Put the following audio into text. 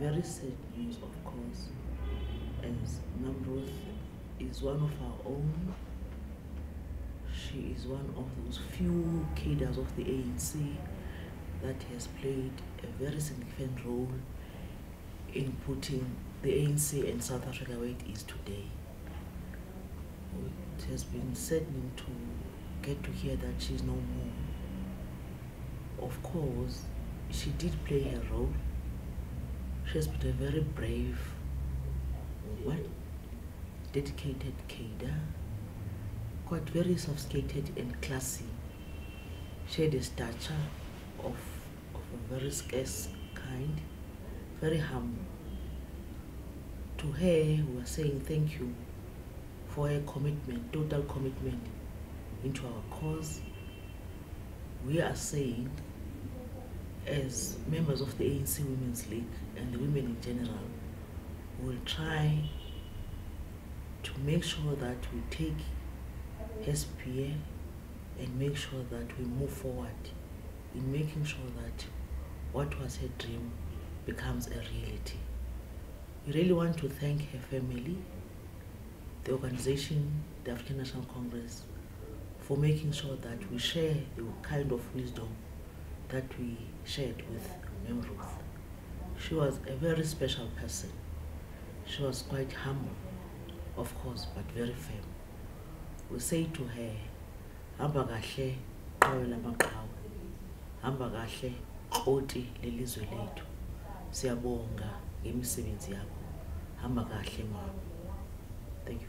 very sad news, of course, as Namruth is one of our own. She is one of those few cadres of the ANC that has played a very significant role in putting the ANC and South Africa where it is today. It has been saddening to get to hear that she's no more. Of course, she did play her role. She has been a very brave woman, dedicated cadre, quite very sophisticated and classy. She had a stature of, of a very scarce kind, very humble. To her, we are saying thank you for her commitment, total commitment into our cause. We are saying, as members of the ANC Women's League and the women in general, will try to make sure that we take SPA and make sure that we move forward in making sure that what was her dream becomes a reality. We really want to thank her family, the organization, the African National Congress, for making sure that we share the kind of wisdom that we shared with Mem Ruth. She was a very special person. She was quite humble, of course, but very firm. We say to her, hamba kahle qawe lamaqhawe hamba kahle xoti lelizwe lethu siyabonga ngemisebenzi yakho hamba kahle mama thank you